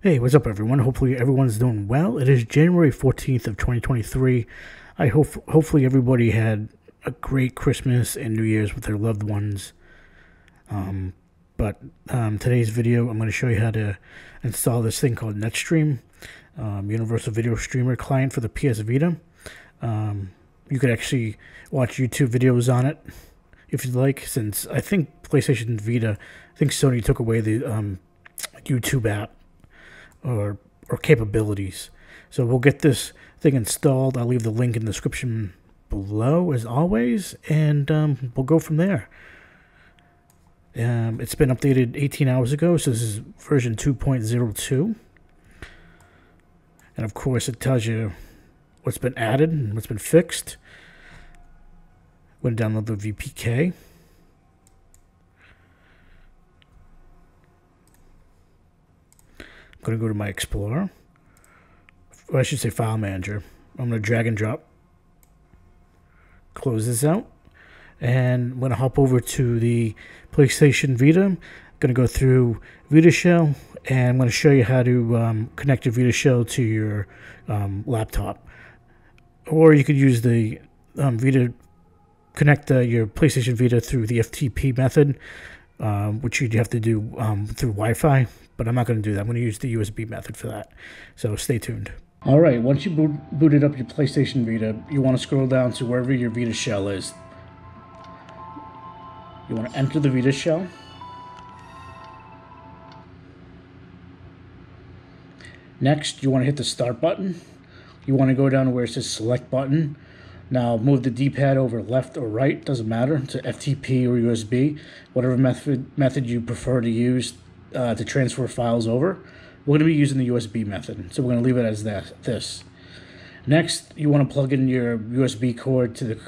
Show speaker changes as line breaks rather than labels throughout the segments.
Hey, what's up, everyone? Hopefully, everyone's doing well. It is January 14th of 2023. I hope hopefully everybody had a great Christmas and New Year's with their loved ones. Um, but um, today's video, I'm going to show you how to install this thing called NetStream, um, Universal Video Streamer client for the PS Vita. Um, you could actually watch YouTube videos on it if you'd like, since I think PlayStation Vita, I think Sony took away the um, YouTube app or or capabilities. So we'll get this thing installed. I'll leave the link in the description below as always, and um, we'll go from there. Um, it's been updated 18 hours ago, so this is version 2.02. And of course, it tells you what's been added and what's been fixed. When download the VPK. I'm going to go to my Explorer. Or I should say File Manager. I'm going to drag and drop. Close this out. And I'm going to hop over to the PlayStation Vita. I'm going to go through Vita Shell. And I'm going to show you how to um, connect your Vita Shell to your um, laptop. Or you could use the um, Vita, connect uh, your PlayStation Vita through the FTP method, um, which you'd have to do um, through Wi Fi but I'm not going to do that. I'm going to use the USB method for that. So stay tuned. All right, once you boot, booted up your PlayStation Vita, you want to scroll down to wherever your Vita shell is. You want to enter the Vita shell. Next, you want to hit the start button. You want to go down to where it says select button. Now move the D-pad over left or right, doesn't matter, to FTP or USB, whatever method method you prefer to use uh, to transfer files over, we're going to be using the USB method. So we're going to leave it as that, this. Next, you want to plug in your USB cord to the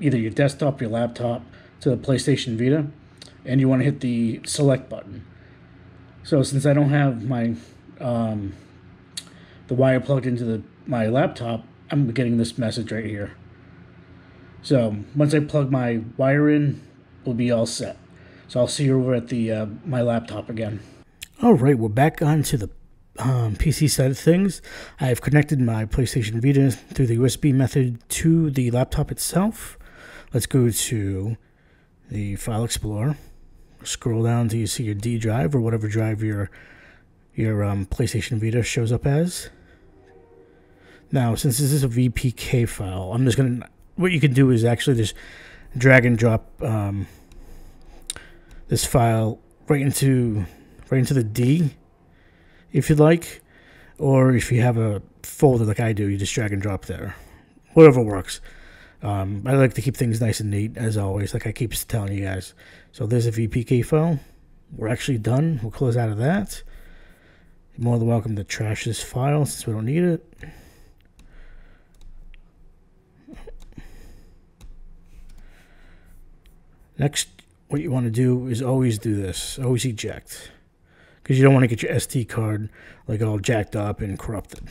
either your desktop, your laptop, to the PlayStation Vita, and you want to hit the select button. So since I don't have my um, the wire plugged into the my laptop, I'm getting this message right here. So once I plug my wire in, we'll be all set. So I'll see you over at the uh, my laptop again. All right, we're back onto the um, PC side of things. I have connected my PlayStation Vita through the USB method to the laptop itself. Let's go to the File Explorer. Scroll down until you see your D drive or whatever drive your your um, PlayStation Vita shows up as. Now, since this is a VPK file, I'm just gonna. What you can do is actually just drag and drop um, this file right into right into the D, if you'd like, or if you have a folder like I do, you just drag and drop there, whatever works. Um, I like to keep things nice and neat as always, like I keep telling you guys. So there's a VPK file. We're actually done. We'll close out of that. You're more than welcome to trash this file since we don't need it. Next, what you want to do is always do this. Always eject. Because you don't want to get your SD card like all jacked up and corrupted.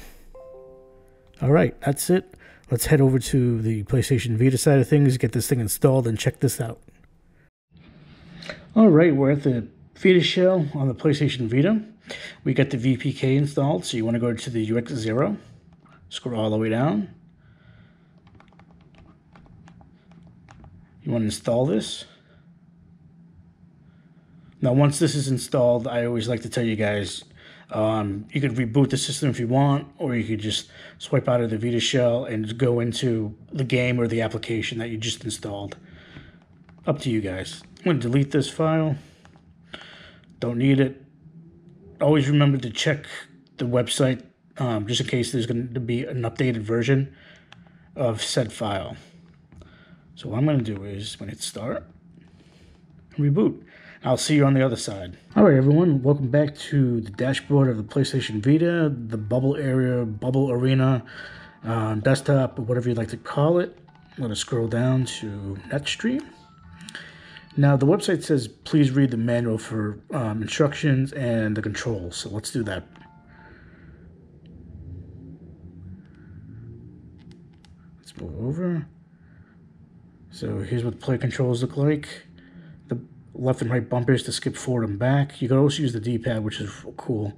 Alright, that's it. Let's head over to the PlayStation Vita side of things, get this thing installed, and check this out. Alright, we're at the Vita shell on the PlayStation Vita. We got the VPK installed, so you want to go to the UX0, scroll all the way down. You want to install this. Now, once this is installed, I always like to tell you guys, um, you could reboot the system if you want, or you could just swipe out of the Vita shell and go into the game or the application that you just installed. Up to you guys. I'm going to delete this file. Don't need it. Always remember to check the website um, just in case there's going to be an updated version of said file. So what I'm going to do is, when it start, reboot. I'll see you on the other side. All right, everyone, welcome back to the dashboard of the PlayStation Vita, the bubble area, bubble arena, uh, desktop, or whatever you'd like to call it. I'm going to scroll down to NetStream. Now, the website says please read the manual for um, instructions and the controls, so let's do that. Let's move over. So here's what the player controls look like The left and right bumpers to skip forward and back. You can also use the D-pad, which is cool.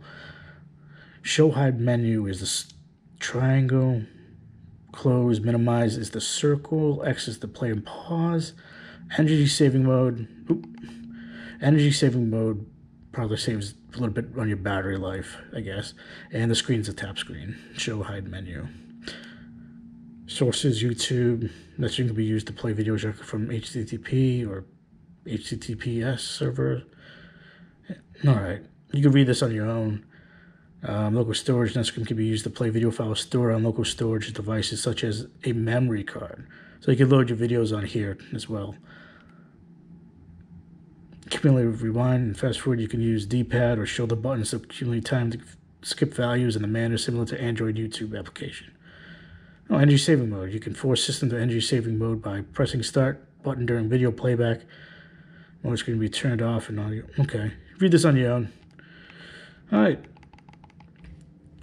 Show hide menu is the triangle. Close, minimize is the circle. X is the play and pause. Energy saving mode. Oop. Energy saving mode probably saves a little bit on your battery life, I guess. And the screen's a tap screen. Show hide menu. Sources YouTube. That can be used to play videos from HTTP or HTTPS server. All right, you can read this on your own. Um, local storage NetStream can be used to play video files stored on local storage devices such as a memory card. So you can load your videos on here as well. Cumulative rewind and fast forward, you can use D-pad or shoulder buttons to accumulate time to skip values in a manner similar to Android YouTube application. Oh, energy saving mode. You can force system to energy saving mode by pressing start button during video playback. Mode is going to be turned off and audio. Okay, read this on your own. All right.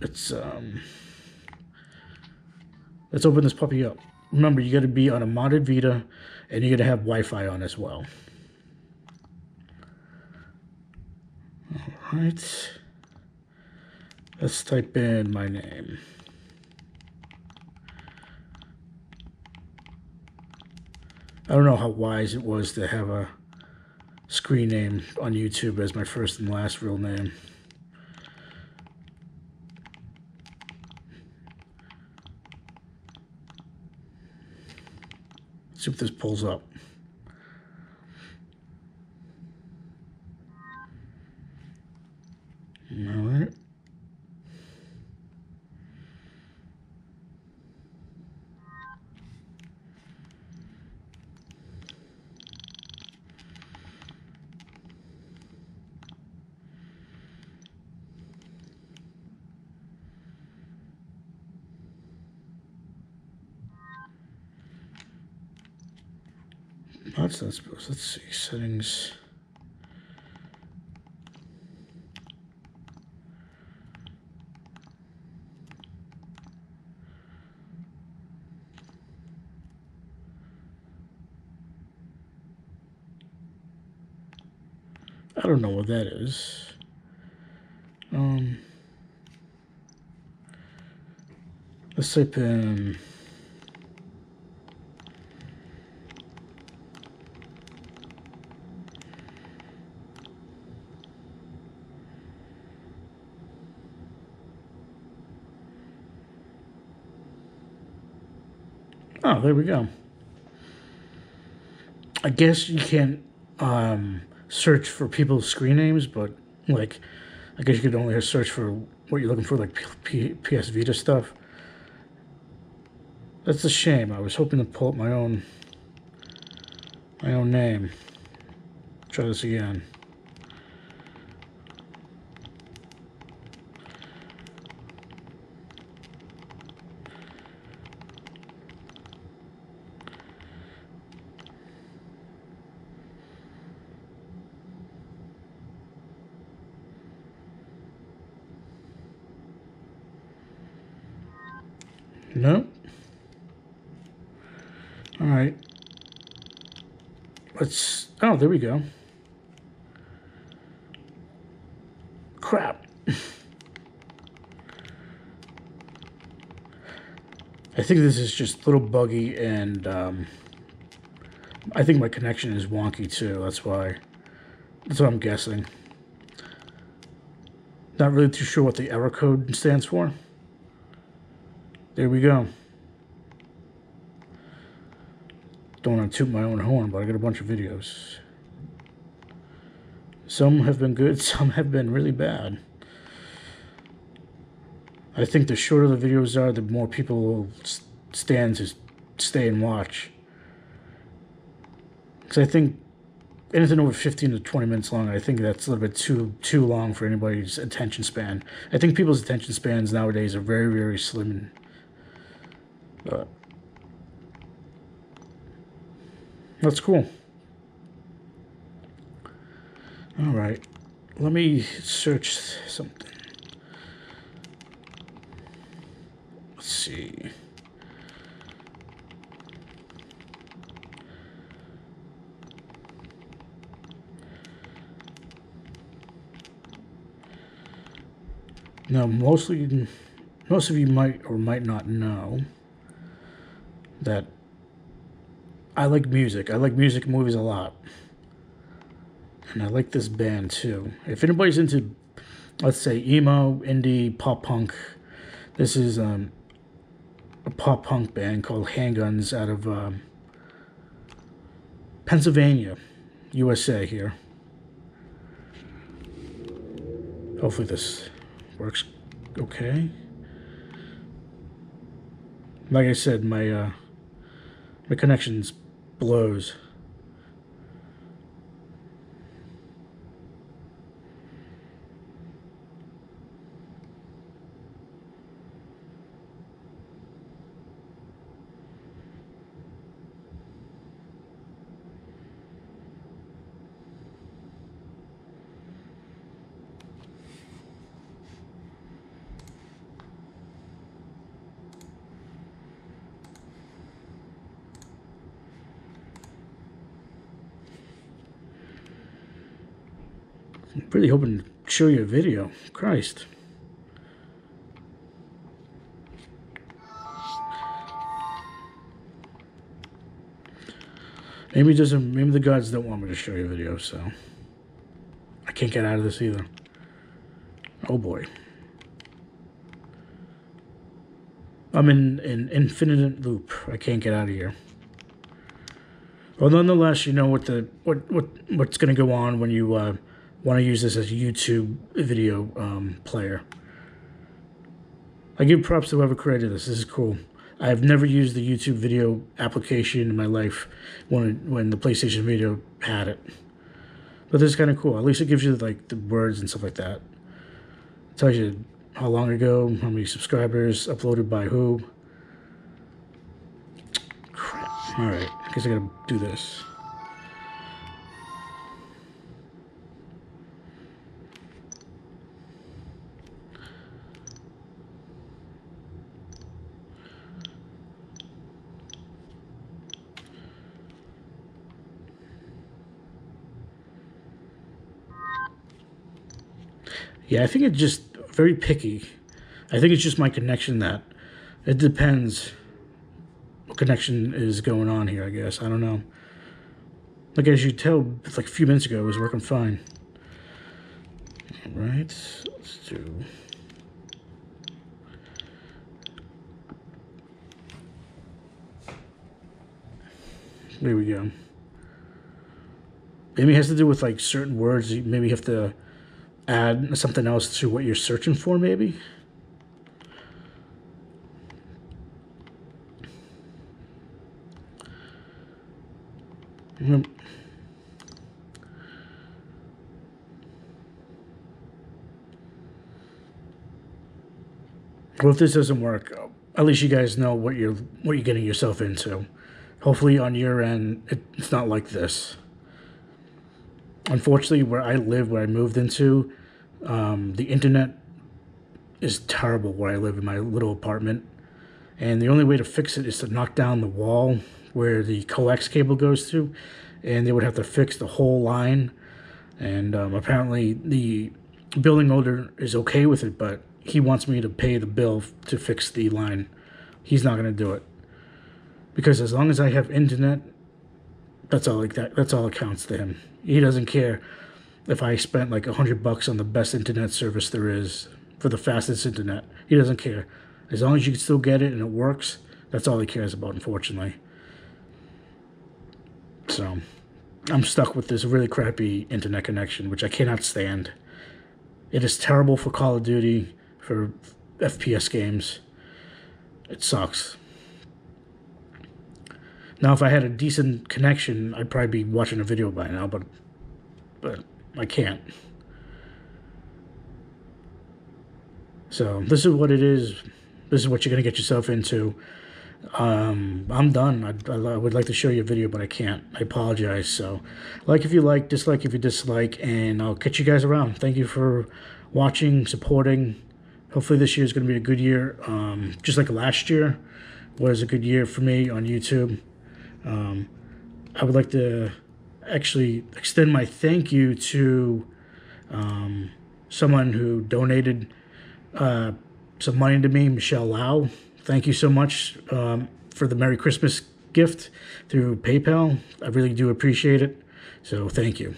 Let's um. Let's open this puppy up. Remember, you got to be on a modded Vita, and you got to have Wi-Fi on as well. All right. Let's type in my name. I don't know how wise it was to have a screen name on YouTube as my first and last real name. Let's see if this pulls up. All right. That's not supposed. Let's see settings. I don't know what that is. Um, let's type in. Oh, there we go. I guess you can't um, search for people's screen names, but like, I guess you could only search for what you're looking for, like P P PS Vita stuff. That's a shame. I was hoping to pull up my own my own name. Try this again. No. All right. Let's, oh, there we go. Crap. I think this is just a little buggy and um, I think my connection is wonky too. That's why. That's what I'm guessing. Not really too sure what the error code stands for. There we go. Don't want to toot my own horn, but I got a bunch of videos. Some have been good, some have been really bad. I think the shorter the videos are, the more people will stand to stay and watch. Because I think anything over 15 to 20 minutes long, I think that's a little bit too too long for anybody's attention span. I think people's attention spans nowadays are very, very slim. That's cool. All right, let me search something. Let's see. Now, mostly, most of you might or might not know that I like music. I like music movies a lot. And I like this band too. If anybody's into, let's say, emo, indie, pop punk, this is um, a pop punk band called Handguns out of um, Pennsylvania, USA here. Hopefully this works okay. Like I said, my uh, my connections blows. Really hoping to show you a video. Christ. Maybe doesn't. Maybe the gods don't want me to show you a video, so I can't get out of this either. Oh boy. I'm in an infinite loop. I can't get out of here. Well, nonetheless, you know what the what what what's going to go on when you uh, want to use this as a YouTube video um, player. I give props to whoever created this. This is cool. I've never used the YouTube video application in my life when when the PlayStation Vita had it. But this is kind of cool. At least it gives you like the words and stuff like that. It tells you how long ago, how many subscribers, uploaded by who. Crap. All right. I guess I gotta do this. Yeah, I think it's just very picky. I think it's just my connection that it depends what connection is going on here, I guess. I don't know. Like as you tell, like a few minutes ago, it was working fine. All right, let's do. There we go. Maybe it has to do with like certain words. Maybe you have to add something else to what you're searching for, maybe. Hmm. Well, if this doesn't work, at least you guys know what you're what you're getting yourself into. Hopefully, on your end, it's not like this. Unfortunately, where I live, where I moved into, um, the internet is terrible where I live in my little apartment. And the only way to fix it is to knock down the wall where the coax cable goes through. And they would have to fix the whole line. And um, apparently, the building owner is okay with it, but he wants me to pay the bill to fix the line. He's not going to do it. Because as long as I have internet, that's all like that. That's all counts to him. He doesn't care if I spent like a hundred bucks on the best internet service there is for the fastest internet. He doesn't care. As long as you can still get it and it works, that's all he cares about, unfortunately. So I'm stuck with this really crappy internet connection, which I cannot stand. It is terrible for Call of Duty, for FPS games. It sucks. Now, if I had a decent connection, I'd probably be watching a video by now, but but I can't. So this is what it is. This is what you're going to get yourself into. Um, I'm done. I, I, would like to show you a video, but I can't. I apologize. So like if you like, dislike if you dislike, and I'll catch you guys around. Thank you for watching, supporting. Hopefully this year is going to be a good year. Um, just like last year was a good year for me on YouTube. Um, I would like to actually extend my thank you to um, someone who donated uh, some money to me, Michelle Lau. Thank you so much um, for the Merry Christmas gift through PayPal. I really do appreciate it. So thank you.